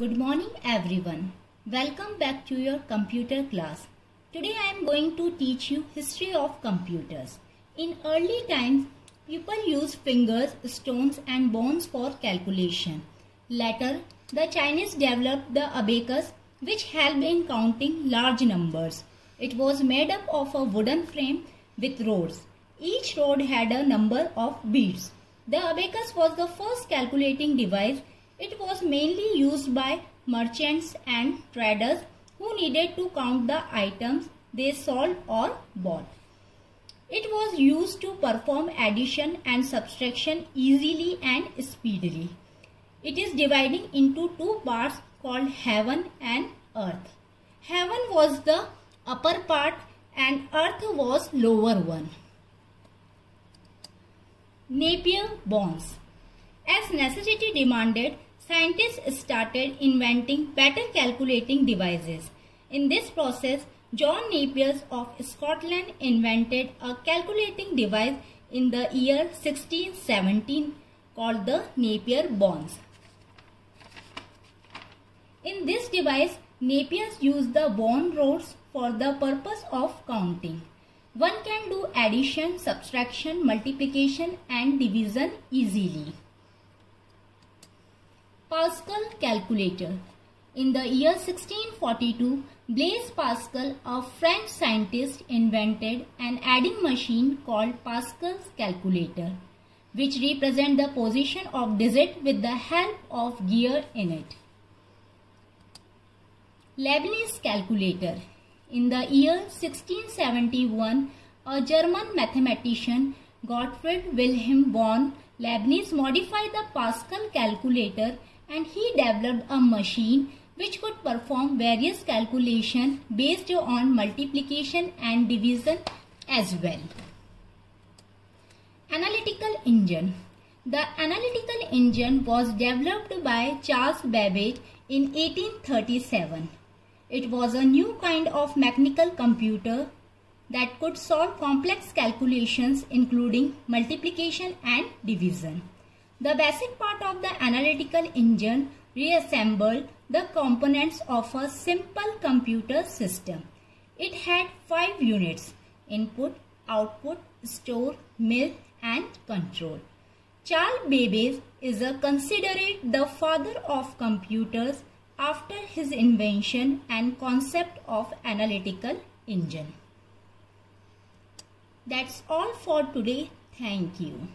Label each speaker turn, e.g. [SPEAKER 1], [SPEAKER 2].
[SPEAKER 1] Good morning everyone. Welcome back to your computer class. Today I am going to teach you history of computers. In early times, people used fingers, stones and bones for calculation. Later, the Chinese developed the abacus which helped in counting large numbers. It was made up of a wooden frame with rods. Each rod had a number of beads. The abacus was the first calculating device. It was mainly used by merchants and traders who needed to count the items they sold or bought. It was used to perform addition and subtraction easily and speedily. It is dividing into two parts called heaven and earth. Heaven was the upper part and earth was lower one. Napier bones. As necessity demanded, scientists started inventing better calculating devices. In this process, John Napier of Scotland invented a calculating device in the year 1617 called the Napier bones. In this device, Napier used the bone rods for the purpose of counting. One can do addition, subtraction, multiplication and division easily. Pascal calculator. In the year 1642, Blaise Pascal, a French scientist, invented an adding machine called Pascal's calculator, which represent the position of digit with the help of gear in it. Leibniz calculator. In the year 1671, a German mathematician Gottfried Wilhelm von Leibniz modified the Pascal calculator and he developed a machine which could perform various calculations based on multiplication and division as well. Analytical engine. The analytical engine was developed by Charles Babbage in 1837. It was a new kind of mechanical computer that could solve complex calculations including multiplication and division. The basic part of the analytical engine reassembled the components of a simple computer system. It had five units, input, output, store, mill and control. Charles Babbage is considered the father of computers after his invention and concept of analytical engine. That's all for today. Thank you.